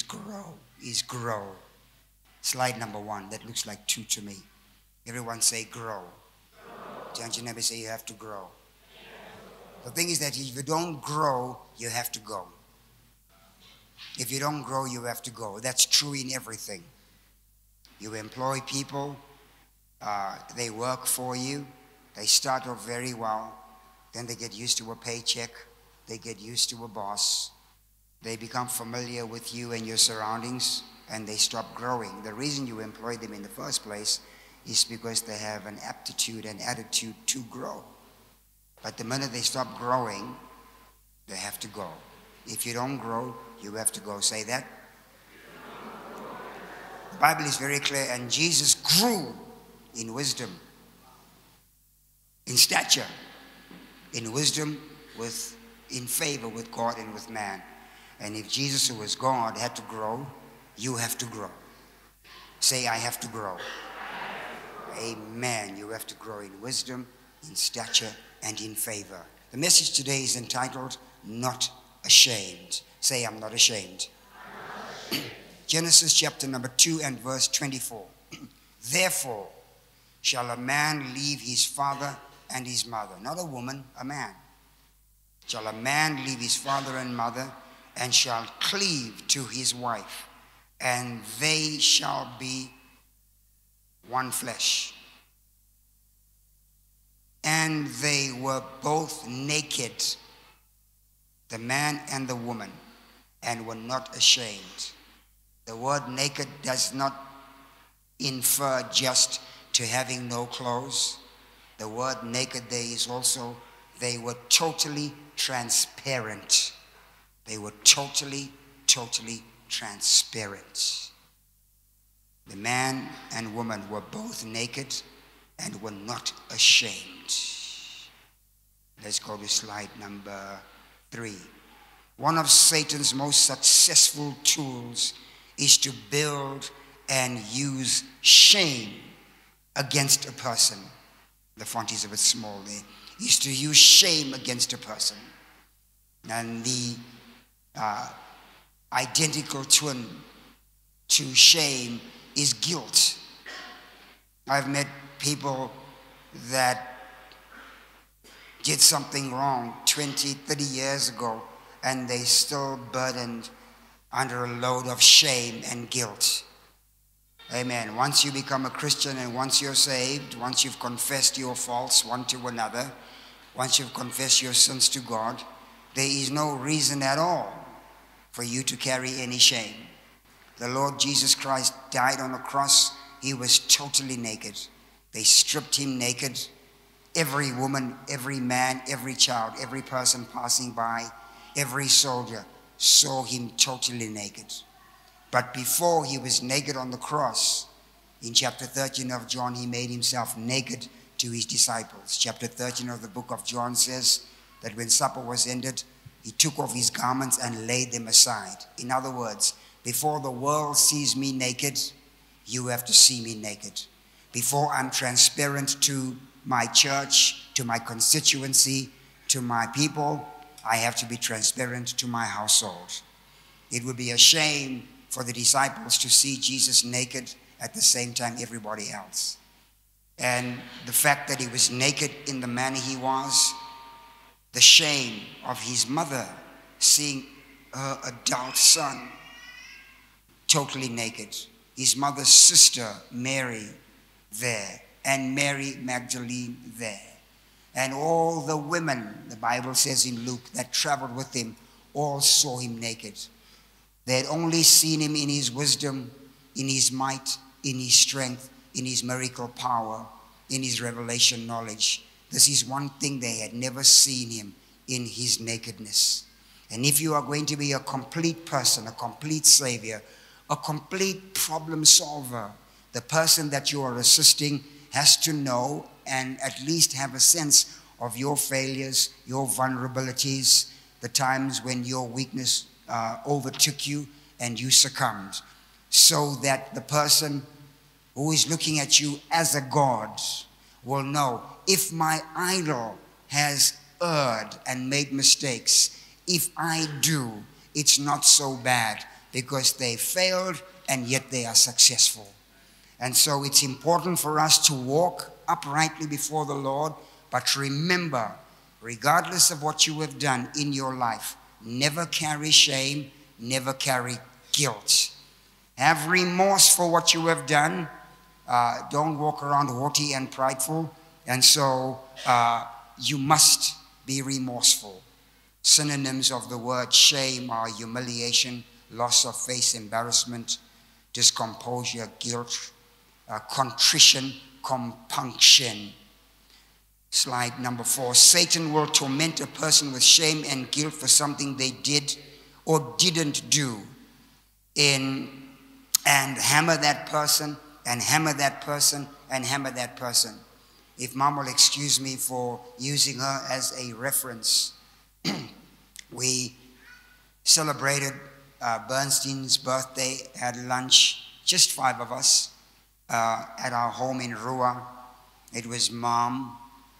is grow, is grow. Slide number one, that looks like two to me. Everyone say grow. Don't you never say you have to grow? The thing is that if you don't grow, you have to go. If you don't grow, you have to go. That's true in everything. You employ people, uh, they work for you, they start off very well, then they get used to a paycheck, they get used to a boss, they become familiar with you and your surroundings, and they stop growing. The reason you employ them in the first place is because they have an aptitude and attitude to grow. But the minute they stop growing, they have to go. If you don't grow, you have to go. Say that. The Bible is very clear, and Jesus grew in wisdom, in stature, in wisdom, with in favor with God and with man. And if Jesus, who was God, had to grow, you have to grow. Say, I have to grow. Amen. You have to grow in wisdom, in stature, and in favor. The message today is entitled, Not Ashamed. Say, I'm not ashamed. Genesis chapter number 2 and verse 24. Therefore shall a man leave his father and his mother, not a woman, a man. Shall a man leave his father and mother and shall cleave to his wife, and they shall be one flesh. And they were both naked, the man and the woman, and were not ashamed. The word naked does not infer just to having no clothes. The word naked there is also, they were totally transparent. They were totally, totally transparent. The man and woman were both naked and were not ashamed. Let's go to slide number three. One of Satan's most successful tools is to build and use shame against a person. The font is a bit small there. Is to use shame against a person. And the uh, identical twin to shame is guilt. I've met people that did something wrong 20, 30 years ago, and they still burdened under a load of shame and guilt. Amen. Once you become a Christian and once you're saved, once you've confessed your faults one to another, once you've confessed your sins to God, there is no reason at all for you to carry any shame. The Lord Jesus Christ died on a cross. He was totally naked. They stripped him naked. Every woman, every man, every child, every person passing by, every soldier saw him totally naked. But before he was naked on the cross, in chapter 13 of John, he made himself naked to his disciples. Chapter 13 of the book of John says that when supper was ended, He took off his garments and laid them aside. In other words, before the world sees me naked, you have to see me naked. Before I'm transparent to my church, to my constituency, to my people, I have to be transparent to my household. It would be a shame for the disciples to see Jesus naked at the same time everybody else. And the fact that he was naked in the manner he was, the shame of his mother seeing her adult son totally naked, his mother's sister Mary there, and Mary Magdalene there. And all the women, the Bible says in Luke, that traveled with him, all saw him naked. They had only seen him in his wisdom, in his might, in his strength, in his miracle power, in his revelation knowledge. This is one thing they had never seen him in his nakedness. And if you are going to be a complete person, a complete savior, a complete problem solver, the person that you are assisting has to know and at least have a sense of your failures, your vulnerabilities, the times when your weakness uh, overtook you and you succumbed, so that the person who is looking at you as a God will know if my idol has erred and made mistakes, if I do, it's not so bad because they failed and yet they are successful. And so it's important for us to walk uprightly before the Lord, but remember, regardless of what you have done in your life, never carry shame, never carry guilt. Have remorse for what you have done. Uh, don't walk around haughty and prideful. And so uh, you must be remorseful. Synonyms of the word shame are humiliation, loss of face, embarrassment, discomposure, guilt, uh, contrition, compunction. Slide number four. Satan will torment a person with shame and guilt for something they did or didn't do in, and hammer that person and hammer that person and hammer that person. If mom will excuse me for using her as a reference, we celebrated uh, Bernstein's birthday, had lunch, just five of us, uh, at our home in Rua. It was mom,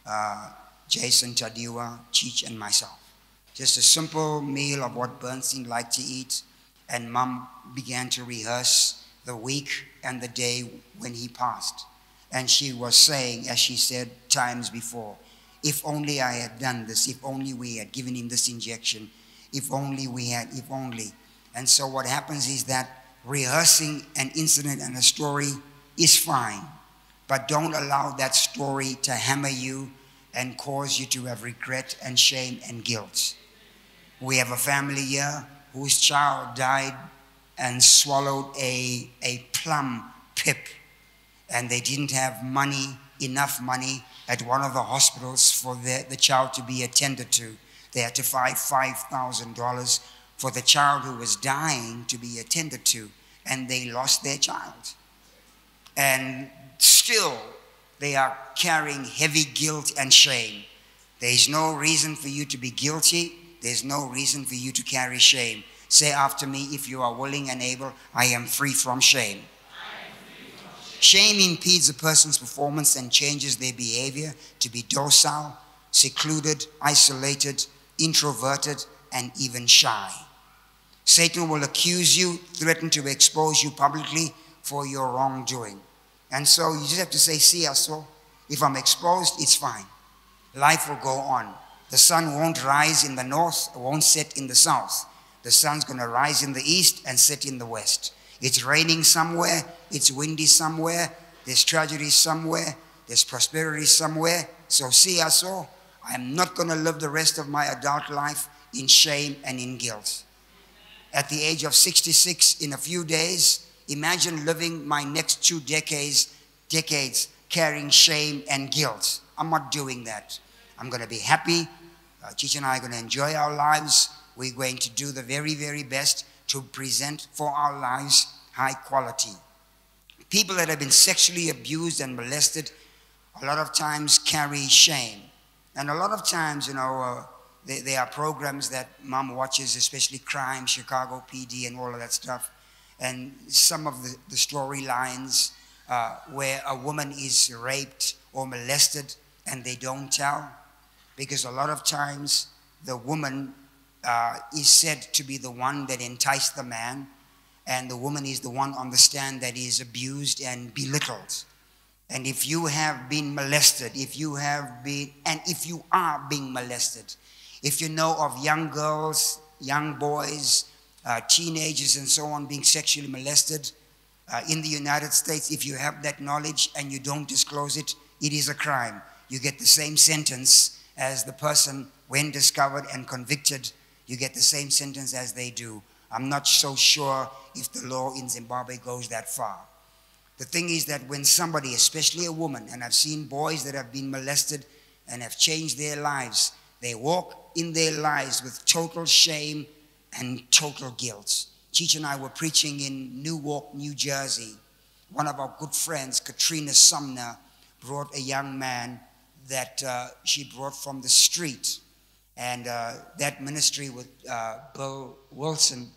uh, Jason Tadiwa, Cheech, and myself. Just a simple meal of what Bernstein liked to eat. And mom began to rehearse the week and the day when he passed. And she was saying, as she said times before, if only I had done this, if only we had given him this injection, if only we had, if only. And so what happens is that rehearsing an incident and a story is fine, but don't allow that story to hammer you and cause you to have regret and shame and guilt. We have a family here whose child died and swallowed a, a plum pip, and they didn't have money, enough money, at one of the hospitals for the, the child to be attended to. They had to find $5,000 for the child who was dying to be attended to, and they lost their child. And still, they are carrying heavy guilt and shame. There is no reason for you to be guilty. There's no reason for you to carry shame. Say after me, if you are willing and able, I am free from shame. Shame impedes a person's performance and changes their behavior to be docile, secluded, isolated, introverted, and even shy. Satan will accuse you, threaten to expose you publicly for your wrongdoing. And so you just have to say, see so. If I'm exposed, it's fine. Life will go on. The sun won't rise in the north, won't set in the south. The sun's going to rise in the east and set in the west. It's raining somewhere, it's windy somewhere, there's tragedy somewhere, there's prosperity somewhere. So, see us all. I'm not going to live the rest of my adult life in shame and in guilt. At the age of 66, in a few days, imagine living my next two decades, decades carrying shame and guilt. I'm not doing that. I'm going to be happy. Uh, and I are going to enjoy our lives. We're going to do the very, very best to present for our lives high quality. People that have been sexually abused and molested a lot of times carry shame. And a lot of times, you know, uh, there, there are programs that mom watches, especially crime, Chicago PD, and all of that stuff. And some of the, the storylines uh, where a woman is raped or molested and they don't tell, because a lot of times the woman uh, is said to be the one that enticed the man, and the woman is the one on the stand that is abused and belittled. And if you have been molested, if you have been, and if you are being molested, if you know of young girls, young boys, uh, teenagers, and so on being sexually molested uh, in the United States, if you have that knowledge and you don't disclose it, it is a crime. You get the same sentence as the person when discovered and convicted. You get the same sentence as they do. I'm not so sure if the law in Zimbabwe goes that far. The thing is that when somebody, especially a woman, and I've seen boys that have been molested and have changed their lives, they walk in their lives with total shame and total guilt. Cheech and I were preaching in Newark, New Jersey. One of our good friends, Katrina Sumner, brought a young man that uh, she brought from the street. And uh, that ministry with uh, Bill Wilson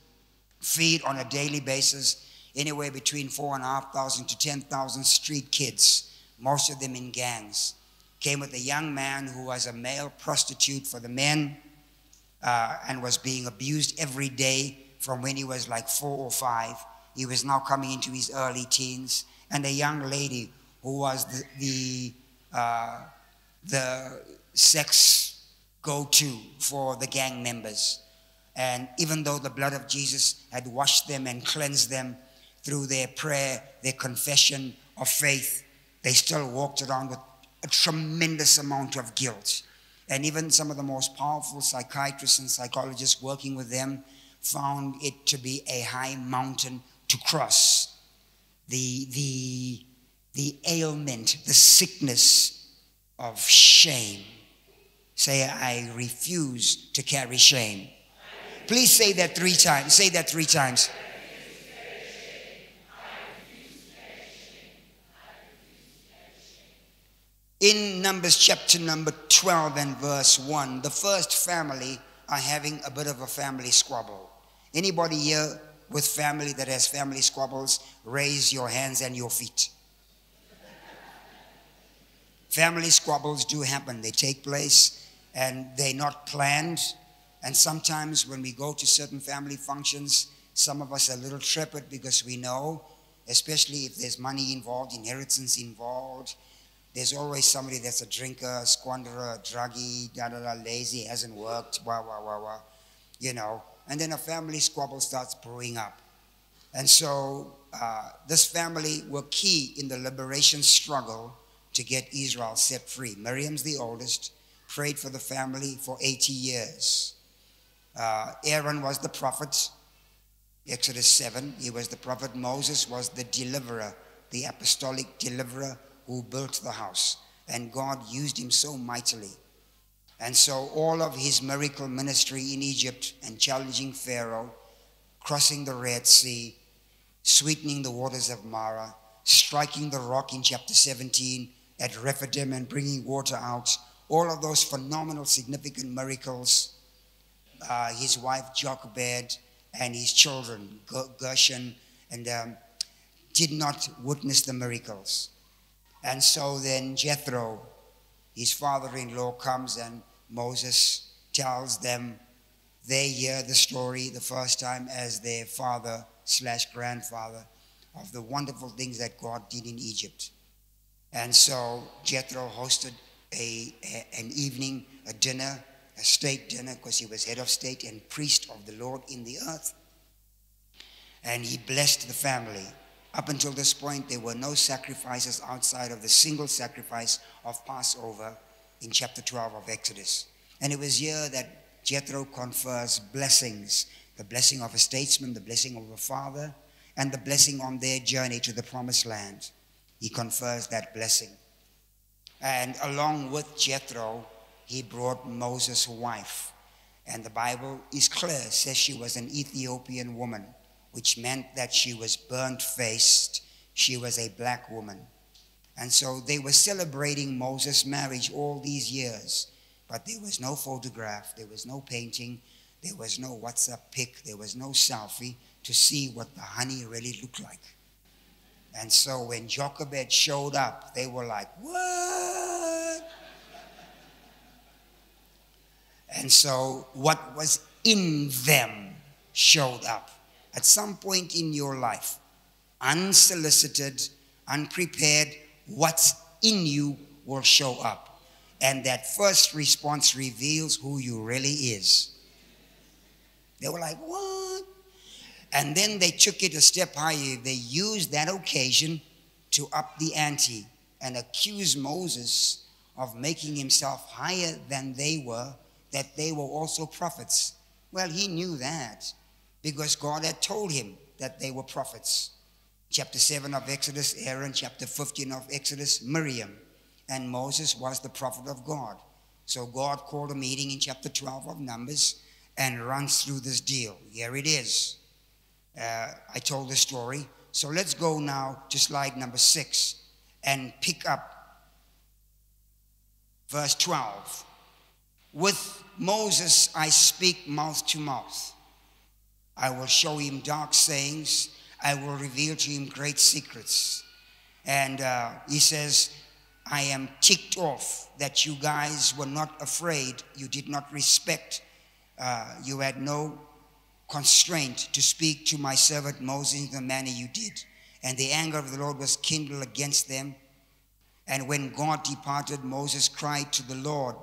feed on a daily basis anywhere between four and a half thousand to 10,000 street kids, most of them in gangs. Came with a young man who was a male prostitute for the men uh, and was being abused every day from when he was like four or five. He was now coming into his early teens. And a young lady who was the, the, uh, the sex go to for the gang members. And even though the blood of Jesus had washed them and cleansed them through their prayer, their confession of faith, they still walked around with a tremendous amount of guilt. And even some of the most powerful psychiatrists and psychologists working with them found it to be a high mountain to cross. The, the, the ailment, the sickness of shame. Say, I refuse to carry shame. Please say that three times. Say that three times. In Numbers chapter number 12 and verse 1, the first family are having a bit of a family squabble. Anybody here with family that has family squabbles, raise your hands and your feet. family squabbles do happen, they take place, and they're not planned. And sometimes when we go to certain family functions, some of us are a little trepid because we know, especially if there's money involved, inheritance involved, there's always somebody that's a drinker, squanderer, druggie, da da da, lazy, hasn't worked, wah wah wah wah, you know. And then a family squabble starts brewing up. And so uh, this family were key in the liberation struggle to get Israel set free. Miriam's the oldest, prayed for the family for 80 years. Uh, Aaron was the prophet, Exodus 7. He was the prophet. Moses was the deliverer, the apostolic deliverer who built the house. And God used him so mightily. And so all of his miracle ministry in Egypt and challenging Pharaoh, crossing the Red Sea, sweetening the waters of Marah, striking the rock in chapter 17 at Rephidim and bringing water out, all of those phenomenal, significant miracles. Uh, his wife Jochebed and his children Gershon and um, did not witness the miracles. And so then Jethro, his father in law, comes and Moses tells them they hear the story the first time as their father slash grandfather of the wonderful things that God did in Egypt. And so Jethro hosted a, a an evening, a dinner, a state dinner, because he was head of state and priest of the Lord in the earth. And he blessed the family. Up until this point, there were no sacrifices outside of the single sacrifice of Passover in chapter 12 of Exodus. And it was here that Jethro confers blessings the blessing of a statesman, the blessing of a father, and the blessing on their journey to the promised land. He confers that blessing. And along with Jethro, he brought Moses' wife. And the Bible is clear, says she was an Ethiopian woman which meant that she was burnt faced. She was a black woman. And so they were celebrating Moses' marriage all these years. But there was no photograph, there was no painting, there was no WhatsApp pic, there was no selfie to see what the honey really looked like. And so when Jochebed showed up, they were like, What? And so what was in them showed up. At some point in your life, unsolicited, unprepared, what's in you will show up. And that first response reveals who you really is. They were like, What? And then they took it a step higher. They used that occasion to up the ante and accuse Moses of making himself higher than they were, that they were also prophets. Well, he knew that because God had told him that they were prophets. Chapter 7 of Exodus, Aaron, chapter 15 of Exodus, Miriam. And Moses was the prophet of God. So God called a meeting in chapter 12 of Numbers and runs through this deal. Here it is. Uh, I told the story. So let's go now to slide number six and pick up verse 12. With Moses I speak mouth to mouth. I will show him dark sayings. I will reveal to him great secrets. And uh, he says, I am ticked off that you guys were not afraid. You did not respect. Uh, you had no constraint to speak to my servant Moses in the manner you did. And the anger of the Lord was kindled against them. And when God departed, Moses cried to the Lord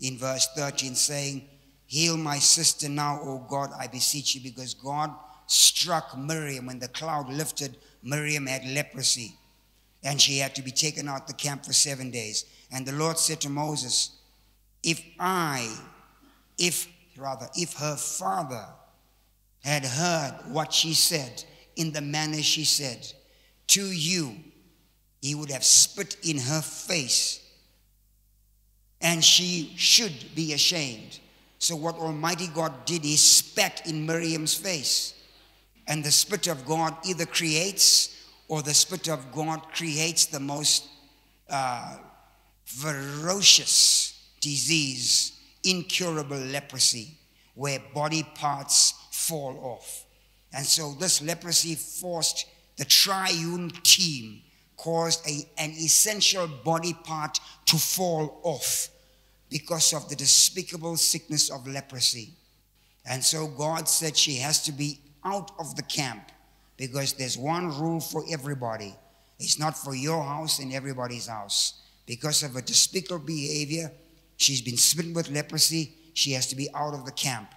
in verse 13, saying, Heal my sister now, O God, I beseech you, because God struck Miriam when the cloud lifted. Miriam had leprosy, and she had to be taken out the camp for seven days. And the Lord said to Moses, If I, if rather, if her father had heard what she said in the manner she said to you, he would have spit in her face and she should be ashamed. So, what Almighty God did, He spat in Miriam's face. And the Spirit of God either creates or the Spirit of God creates the most uh, ferocious disease, incurable leprosy, where body parts fall off. And so this leprosy forced the triune team, caused a, an essential body part to fall off because of the despicable sickness of leprosy. And so God said she has to be out of the camp because there's one rule for everybody. It's not for your house and everybody's house. Because of her despicable behavior, she's been smitten with leprosy. She has to be out of the camp.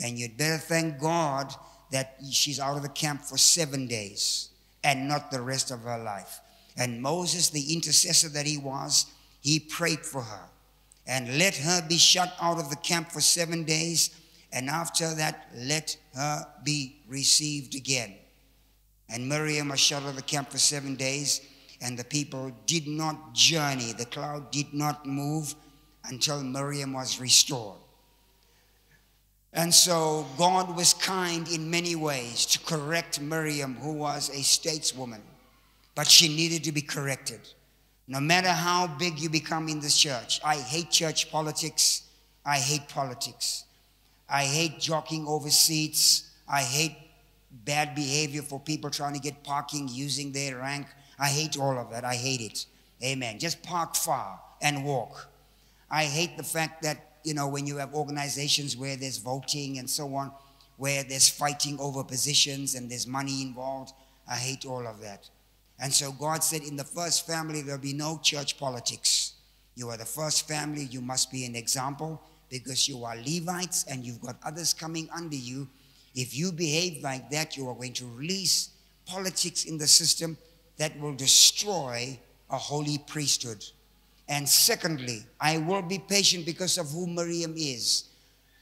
And you'd better thank God that she's out of the camp for seven days and not the rest of her life. And Moses, the intercessor that he was, he prayed for her and let her be shut out of the camp for seven days. And after that, let her be received again. And Miriam was shut out of the camp for seven days, and the people did not journey. The cloud did not move until Miriam was restored. And so God was kind in many ways to correct Miriam, who was a stateswoman, but she needed to be corrected. No matter how big you become in this church, I hate church politics. I hate politics. I hate jockeying over seats. I hate bad behavior for people trying to get parking using their rank. I hate all of that. I hate it. Amen. Just park far and walk. I hate the fact that you know, when you have organizations where there's voting and so on, where there's fighting over positions and there's money involved. I hate all of that. And so God said, in the first family, there'll be no church politics. You are the first family, you must be an example because you are Levites and you've got others coming under you. If you behave like that, you are going to release politics in the system that will destroy a holy priesthood. And secondly, I will be patient because of who Miriam is.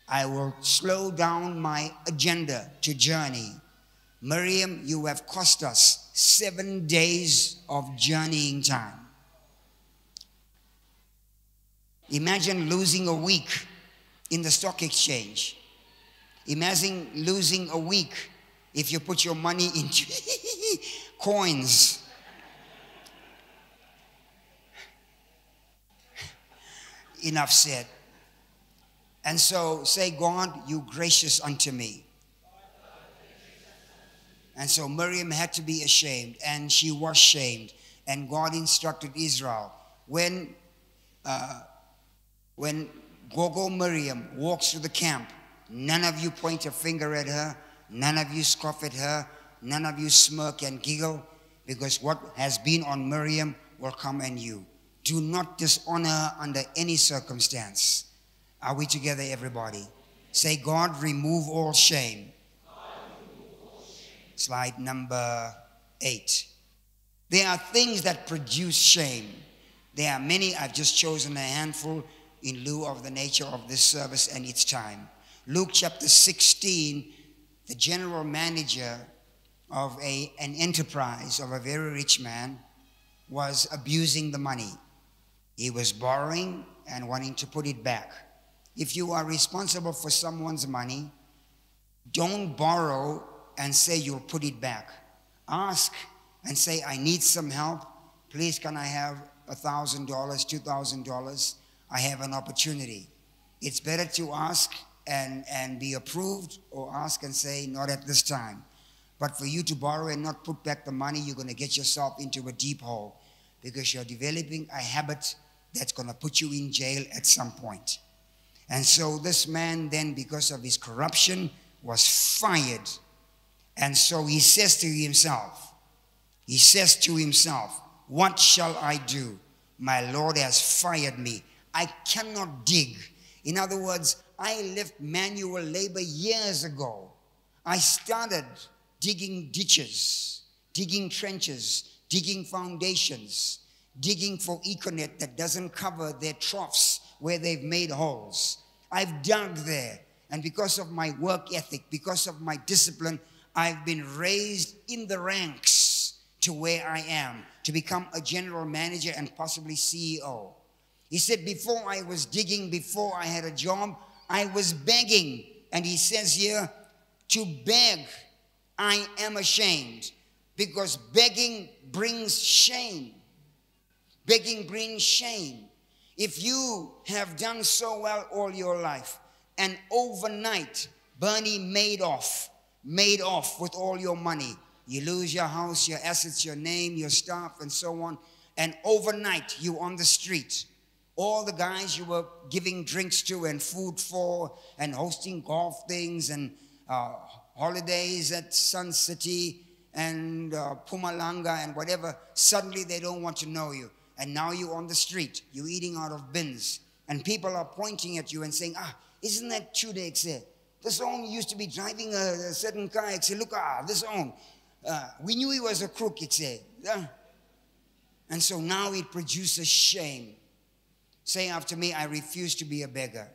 I will slow down my agenda to journey. Miriam, you have cost us seven days of journeying time. Imagine losing a week in the stock exchange. Imagine losing a week if you put your money into coins. Enough said. And so say, God, you gracious unto me. And so Miriam had to be ashamed, and she was shamed. And God instructed Israel when, uh, when Gogo Miriam walks through the camp, none of you point a finger at her, none of you scoff at her, none of you smirk and giggle, because what has been on Miriam will come on you. Do not dishonor under any circumstance. Are we together, everybody? Say, God, remove all shame. Slide number eight. There are things that produce shame. There are many, I've just chosen a handful in lieu of the nature of this service and its time. Luke chapter 16, the general manager of a, an enterprise of a very rich man was abusing the money. He was borrowing and wanting to put it back. If you are responsible for someone's money, don't borrow and say you'll put it back. Ask and say, I need some help. Please, can I have $1,000, $2,000? I have an opportunity. It's better to ask and, and be approved or ask and say, not at this time. But for you to borrow and not put back the money, you're going to get yourself into a deep hole because you're developing a habit that's going to put you in jail at some point. And so this man then, because of his corruption, was fired. And so he says to himself, he says to himself, What shall I do? My Lord has fired me. I cannot dig. In other words, I left manual labor years ago. I started digging ditches, digging trenches, digging foundations, digging for Econet that doesn't cover their troughs where they've made holes. I've dug there. And because of my work ethic, because of my discipline, I've been raised in the ranks to where I am, to become a general manager and possibly CEO. He said, Before I was digging, before I had a job, I was begging. And he says here, To beg, I am ashamed because begging brings shame. Begging brings shame. If you have done so well all your life and overnight Bernie Madoff, made off with all your money, you lose your house, your assets, your name, your staff, and so on, and overnight you on the street all the guys you were giving drinks to and food for and hosting golf things and uh, holidays at Sun City and uh, Mpumalanga and whatever, suddenly they don't want to know you. And now you're on the street, you're eating out of bins, and people are pointing at you and saying, Ah, isn't that true, they? This own used to be driving a, a certain car. Say, Look, ah, this own. Uh, we knew he was a crook, said. Yeah. And so now it produces shame. Say after me, I refuse to be a beggar.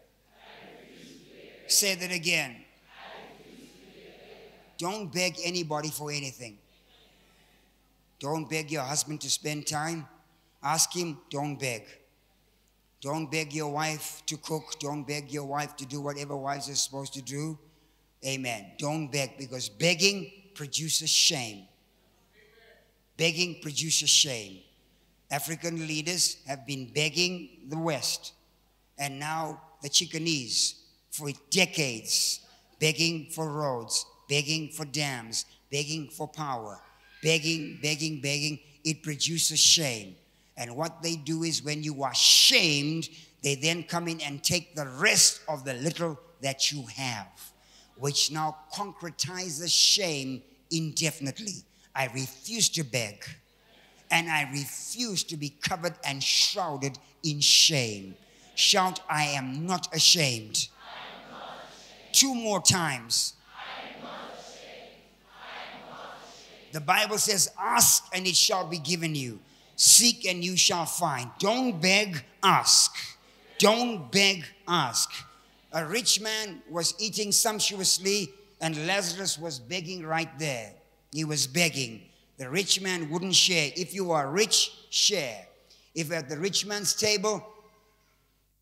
Say that again. Don't beg anybody for anything. Don't beg your husband to spend time. Ask him, don't beg. Don't beg your wife to cook. Don't beg your wife to do whatever wives are supposed to do. Amen. Don't beg because begging produces shame. Begging produces shame. African leaders have been begging the West and now the Chickenese for decades, begging for roads, begging for dams, begging for power, begging, begging, begging. It produces shame. And what they do is when you are shamed, they then come in and take the rest of the little that you have, which now concretizes shame indefinitely. I refuse to beg and I refuse to be covered and shrouded in shame. Shout, I am not ashamed. Am not ashamed. Two more times. The Bible says, Ask and it shall be given you. Seek and you shall find. Don't beg, ask. Don't beg, ask. A rich man was eating sumptuously, and Lazarus was begging right there. He was begging. The rich man wouldn't share. If you are rich, share. If at the rich man's table,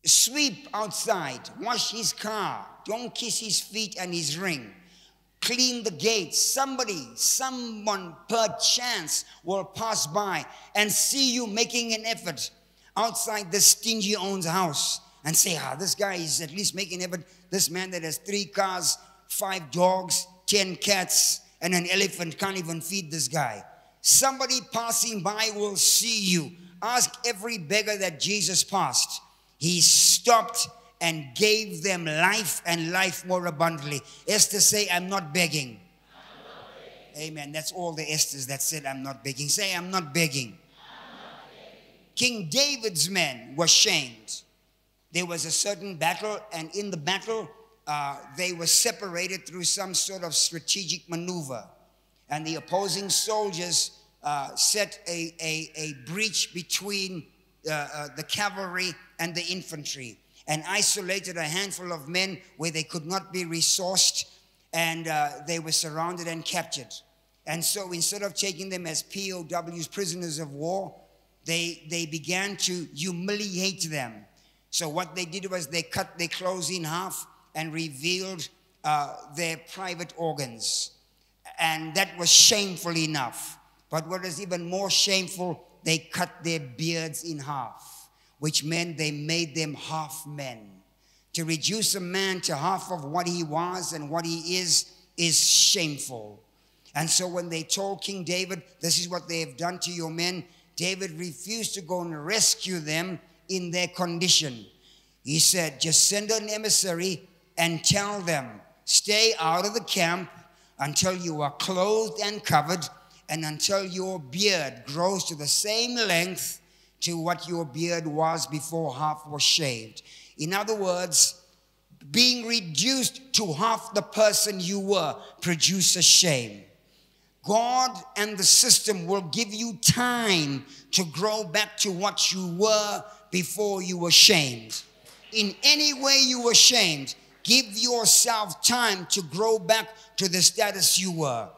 sweep outside, wash his car, don't kiss his feet and his ring, clean the gates. Somebody, someone perchance will pass by and see you making an effort outside the stingy owner's house and say, ah, this guy is at least making effort. This man that has three cars, five dogs, ten cats, and an elephant can't even feed this guy. Somebody passing by will see you. Ask every beggar that Jesus passed. He stopped and gave them life and life more abundantly. Esther say, I'm not begging. Amen. That's all the Esthers that said, I'm not begging. Say, I'm not begging. King David's men were shamed. There was a certain battle, and in the battle, uh, they were separated through some sort of strategic maneuver. And the opposing soldiers uh, set a, a, a, breach between uh, uh the cavalry and the infantry and isolated a handful of men where they could not be resourced and uh, they were surrounded and captured. And so instead of taking them as POWs, prisoners of war, they, they began to humiliate them. So what they did was they cut their clothes in half and revealed uh, their private organs. And that was shameful enough. But what is even more shameful, they cut their beards in half, which meant they made them half men. To reduce a man to half of what he was and what he is is shameful. And so when they told King David, This is what they have done to your men, David refused to go and rescue them in their condition. He said, Just send an emissary and tell them, Stay out of the camp until you are clothed and covered, and until your beard grows to the same length to what your beard was before half was shaved. In other words, being reduced to half the person you were produces shame. God and the system will give you time to grow back to what you were before you were shamed. In any way you were shamed, give yourself time to grow back to the status you were.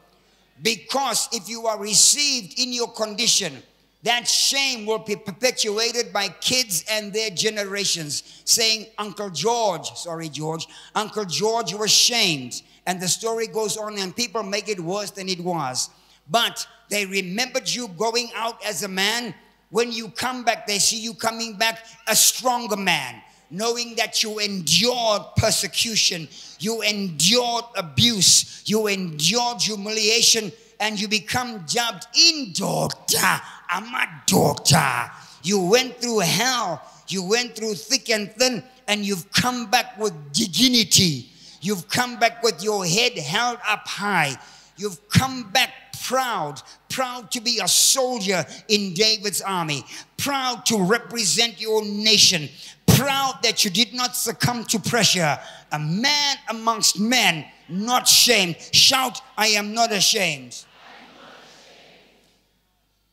Because if you are received in your condition, that shame will be perpetuated by kids and their generations, saying, Uncle George, sorry, George, Uncle George was shamed. And the story goes on, and people make it worse than it was. But they remembered you going out as a man. When you come back, they see you coming back a stronger man, knowing that you endured persecution, you endured abuse, you endured humiliation, and you become dubbed in doctor. I'm a doctor. You went through hell, you went through thick and thin, and you've come back with dignity You've come back with your head held up high. You've come back proud, proud to be a soldier in David's army, proud to represent your nation, proud that you did not succumb to pressure. A man amongst men, not shamed. Shout, I am not ashamed.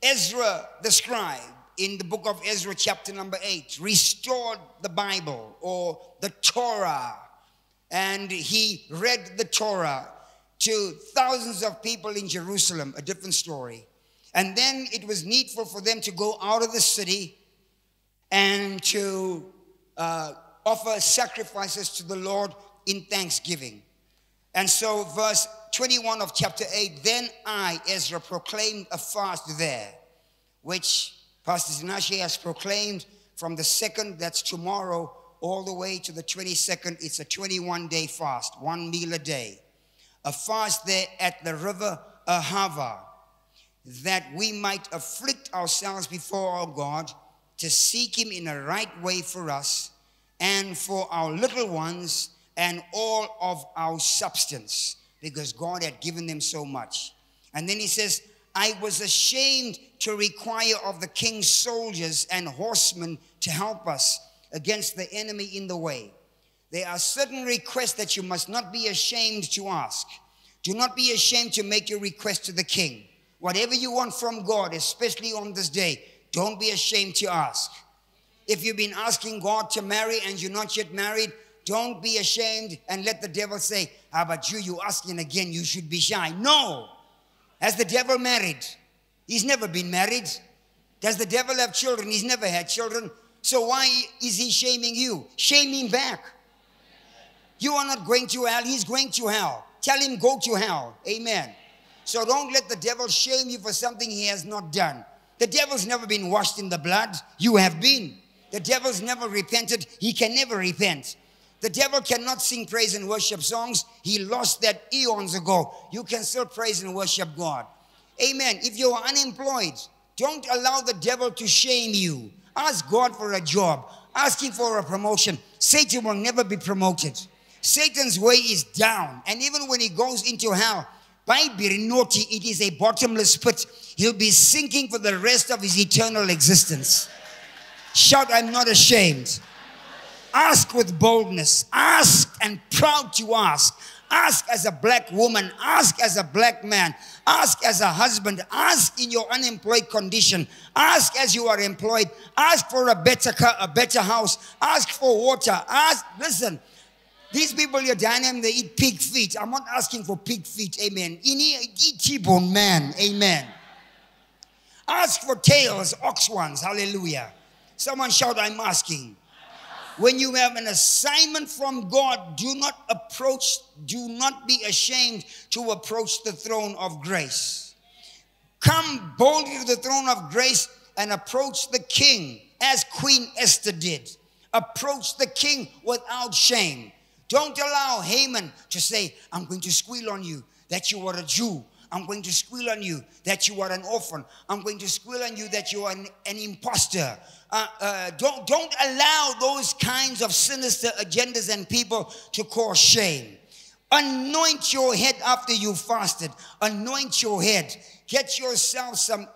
Ezra the scribe in the book of Ezra, chapter number 8, restored the Bible or the Torah and he read the Torah to thousands of people in Jerusalem, a different story. And then it was needful for them to go out of the city and to uh, offer sacrifices to the Lord in thanksgiving. And so, verse 21 of chapter 8 Then I, Ezra, proclaimed a fast there, which Pastor Zinashi has proclaimed from the second, that's tomorrow, all the way to the 22nd. It's a 21 day fast, one meal a day. A fast there at the river Ahava, that we might afflict ourselves before our God to seek Him in a right way for us and for our little ones and all of our substance, because God had given them so much. And then He says, I was ashamed to require of the king's soldiers and horsemen to help us against the enemy in the way. There are certain requests that you must not be ashamed to ask. Do not be ashamed to make your request to the king. Whatever you want from God, especially on this day, don't be ashamed to ask. If you've been asking God to marry and you're not yet married, don't be ashamed and let the devil say, How about you? You asking again, you should be shy. No. Has the devil married? He's never been married. Does the devil have children? He's never had children. So why is he shaming you? Shame him back. You are not going to hell, he's going to hell. Tell him, go to hell. Amen. So don't let the devil shame you for something he has not done. The devil's never been washed in the blood. You have been. The devil's never repented. He can never repent. The devil cannot sing praise and worship songs. He lost that eons ago. You can still praise and worship God. Amen. If you're unemployed, don't allow the devil to shame you. Ask God for a job. Ask him for a promotion. Satan will never be promoted. Satan's way is down. And even when he goes into hell, by naughty, it is a bottomless pit. He'll be sinking for the rest of his eternal existence. Shout, I'm not ashamed. Ask with boldness. Ask and proud to ask. Ask as a black woman. Ask as a black man. Ask as a husband. Ask in your unemployed condition. Ask as you are employed. Ask for a better car, a better house. Ask for water. Ask, listen, these people here, dining, they eat pig feet. I'm not asking for pig feet, amen. Eat T-bone man, amen. Ask for tails, ox ones, hallelujah. Someone shout, I'm asking. When you have an assignment from God, do not approach, do not be ashamed to approach the throne of grace. Come boldly to the throne of grace and approach the king as Queen Esther did. Approach the king without shame. Don't allow Haman to say, I'm going to squeal on you that you are a Jew. I'm going to squeal on you that you are an orphan. I'm going to squeal on you that you are an, an. Uh, uh, don't, don't allow those kinds of sinister agendas and people to cause shame. Anoint your head after you fasted. Anoint your head. Get yourself some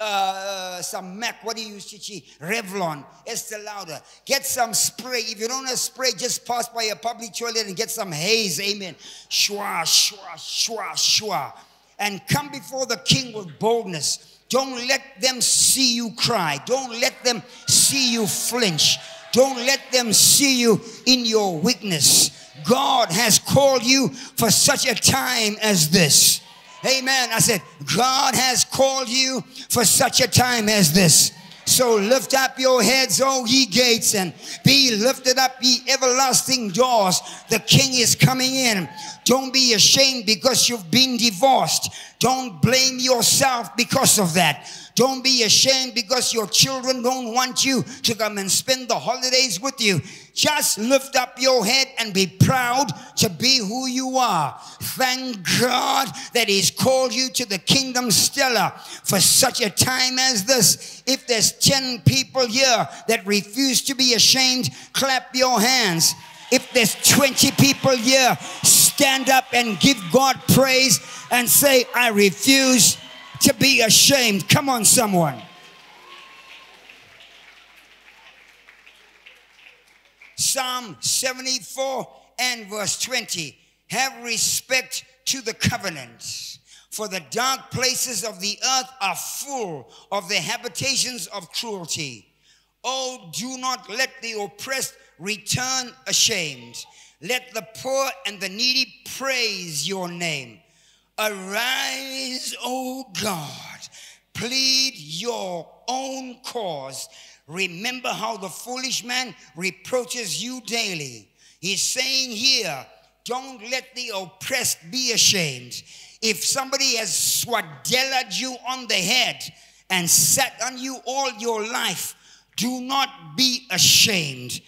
uh, some Mac, what do you use, Chichi? Revlon, Estee Lauder. Get some spray. If you don't have spray, just pass by a public toilet and get some haze. Amen. Shwa, shwa, shwa, shwa. And come before the king with boldness. Don't let them see you cry. Don't let them see you flinch. Don't let them see you in your weakness. God has called you for such a time as this. Amen. I said, God has called you for such a time as this. So lift up your heads, O ye gates, and be lifted up, ye everlasting doors. The king is coming in. Don't be ashamed because you've been divorced. Don't blame yourself because of that. Don't be ashamed because your children don't want you to come and spend the holidays with you. Just lift up your head and be proud to be who you are. Thank God that He's called you to the kingdom stellar for such a time as this. If there's 10 people here that refuse to be ashamed, clap your hands. If there's 20 people here, stand up and give God praise and say, I refuse to be ashamed. Come on, someone. Psalm 74 and verse 20. Have respect to the covenant, for the dark places of the earth are full of the habitations of cruelty. Oh, do not let the oppressed return ashamed. Let the poor and the needy praise your name. Arise, O God, plead your own cause. Remember how the foolish man reproaches you daily. He's saying here, don't let the oppressed be ashamed. If somebody has swaddled you on the head and sat on you all your life, do not be ashamed.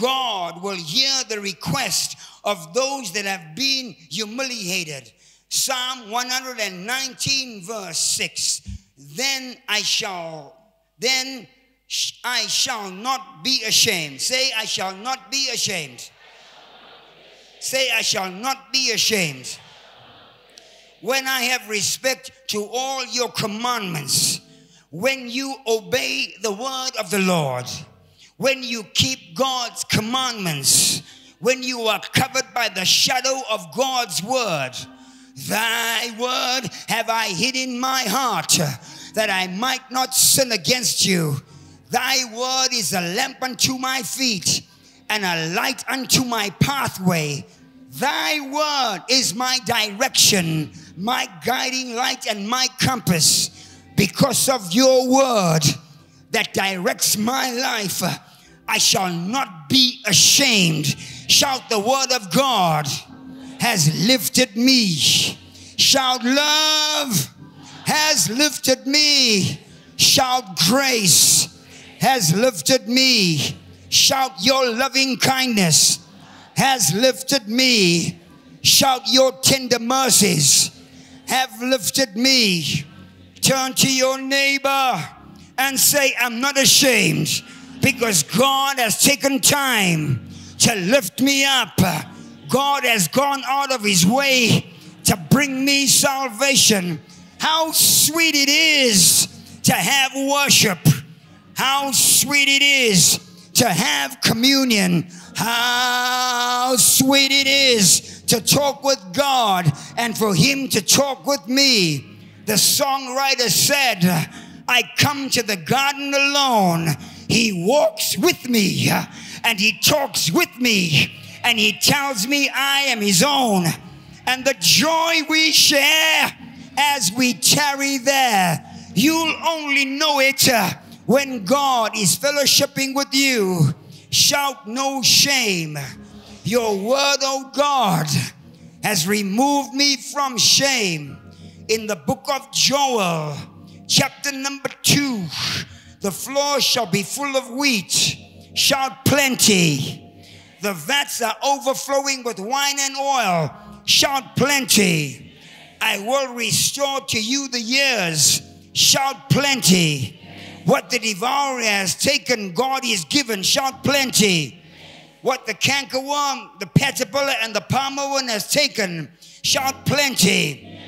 God will hear the request of those that have been humiliated. Psalm 119, verse 6. Then I shall, then I shall not be ashamed. Say, I shall not be ashamed. Say, I shall not be ashamed. When I have respect to all your commandments, when you obey the word of the Lord, when you keep God's commandments, when you are covered by the shadow of God's word, thy word have I hid in my heart that I might not sin against you. Thy word is a lamp unto my feet and a light unto my pathway. Thy word is my direction, my guiding light, and my compass. Because of your word that directs my life, I shall not be ashamed. Shout, the word of God has lifted me. Shout, love has lifted me. Shout, grace has lifted me. Shout your loving kindness has lifted me. Shout your tender mercies have lifted me. Turn to your neighbor and say, I'm not ashamed because God has taken time to lift me up. God has gone out of his way to bring me salvation. How sweet it is to have worship. How sweet it is to have communion. How sweet it is to talk with God and for Him to talk with me. The songwriter said, I come to the garden alone. He walks with me and He talks with me and He tells me I am His own. And the joy we share as we tarry there, you'll only know it uh, when God is fellowshipping with you. Shout no shame. Your word, oh God, has removed me from shame. In the book of Joel, chapter number two, the floor shall be full of wheat. Shout plenty. The vats are overflowing with wine and oil. Shout plenty. I will restore to you the years. Shout plenty. What the devourer has taken, God is given. Shout plenty. What the cankerworm, the caterpillar, and the palmerworm has taken, shout plenty.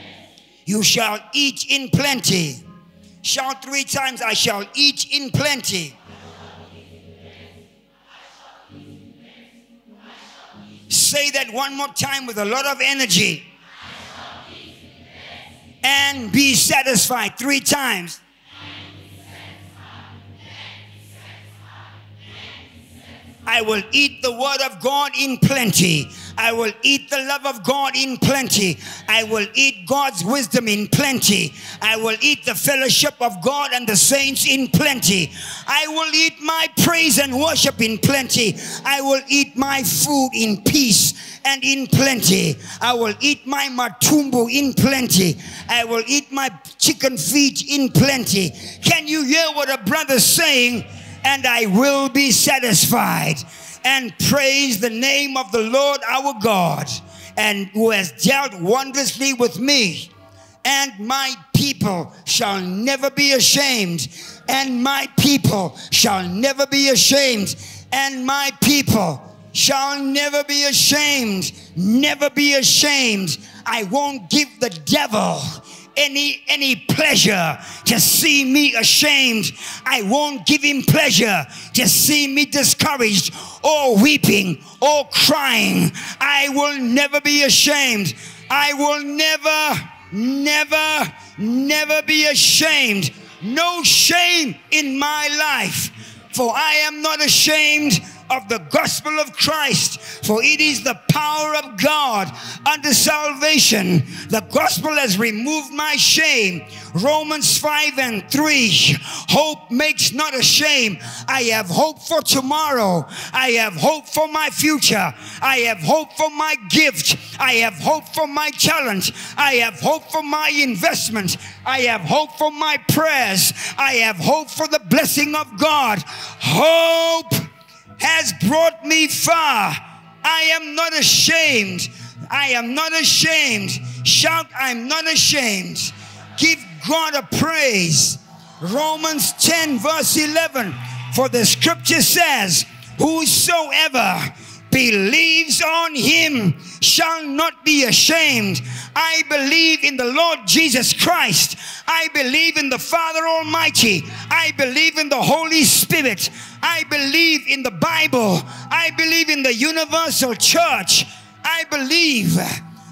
You shall eat in plenty. Shout three times, I shall eat in plenty. Say that one more time with a lot of energy. And be satisfied three times. I will eat the word of God in plenty. I will eat the love of God in plenty. I will eat God's wisdom in plenty. I will eat the fellowship of God and the saints in plenty. I will eat my praise and worship in plenty. I will eat my food in peace and in plenty. I will eat my matumbo in plenty. I will eat my chicken feet in plenty. Can you hear what a brother's saying? And I will be satisfied and praise the name of the Lord our God, and who has dealt wondrously with me. And my people shall never be ashamed, and my people shall never be ashamed, and my people shall never be ashamed, never be ashamed. I won't give the devil any any pleasure. To see me ashamed. I won't give him pleasure. To see me discouraged or weeping or crying. I will never be ashamed. I will never never never be ashamed. No shame in my life for i am not ashamed of the gospel of Christ, for it is the power of God unto salvation. The gospel has removed my shame. Romans 5 and 3. Hope makes not ashamed. I have hope for tomorrow. I have hope for my future. I have hope for my gift. I have hope for my talent. I have hope for my investment. I have hope for my prayers. I have hope for the blessing of God. Hope has brought me far. I am not ashamed. I am not ashamed. Shout, I'm not ashamed. Give God a praise. Romans 10, verse 11. For the scripture says, Whosoever believes on him shall not be ashamed. I believe in the Lord Jesus Christ. I believe in the Father Almighty. I believe in the Holy Spirit. I believe in the Bible. I believe in the universal church. I believe.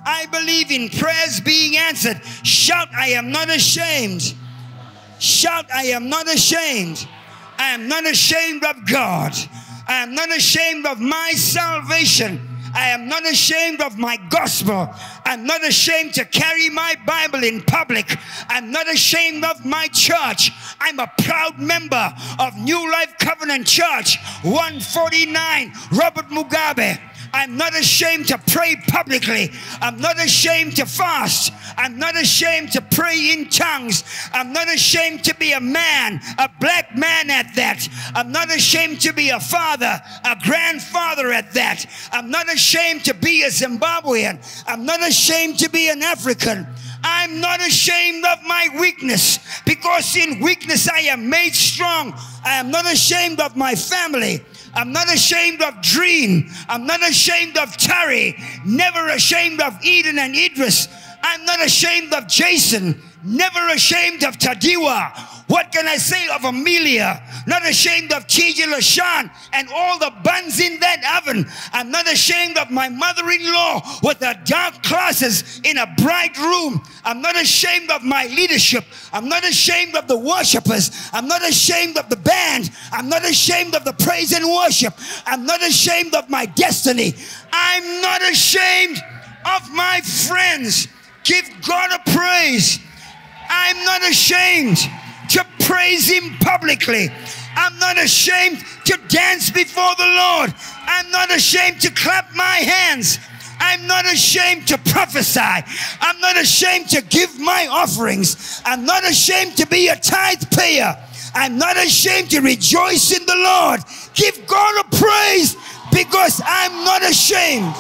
I believe in prayers being answered. Shout, I am not ashamed. Shout, I am not ashamed. I am not ashamed of God. I am not ashamed of my salvation. I am not ashamed of my gospel. I'm not ashamed to carry my Bible in public. I'm not ashamed of my church. I'm a proud member of New Life Covenant Church 149, Robert Mugabe. I'm not ashamed to pray publicly. I'm not ashamed to fast. I'm not ashamed to pray in tongues. I'm not ashamed to be a man, a black man at that. I'm not ashamed to be a father, a grandfather at that. I'm not ashamed to be a Zimbabwean. I'm not ashamed to be an African. I'm not ashamed of my weakness because in weakness I am made strong. I am not ashamed of my family. I'm not ashamed of Dream. I'm not ashamed of Terry. Never ashamed of Eden and Idris. I'm not ashamed of Jason. Never ashamed of Tadiwa. What can I say of Amelia? Not ashamed of TJ LaShawn and all the buns in that oven. I'm not ashamed of my mother-in-law with her dark classes in a bright room. I'm not ashamed of my leadership. I'm not ashamed of the worshipers. I'm not ashamed of the band. I'm not ashamed of the praise and worship. I'm not ashamed of my destiny. I'm not ashamed of my friends. Give God a praise. I'm not ashamed praise Him publicly. I'm not ashamed to dance before the Lord. I'm not ashamed to clap my hands. I'm not ashamed to prophesy. I'm not ashamed to give my offerings. I'm not ashamed to be a tithe payer. I'm not ashamed to rejoice in the Lord. Give God a praise because I'm not ashamed.